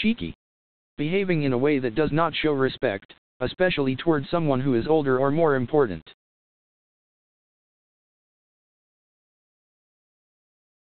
Cheeky. Behaving in a way that does not show respect, especially towards someone who is older or more important.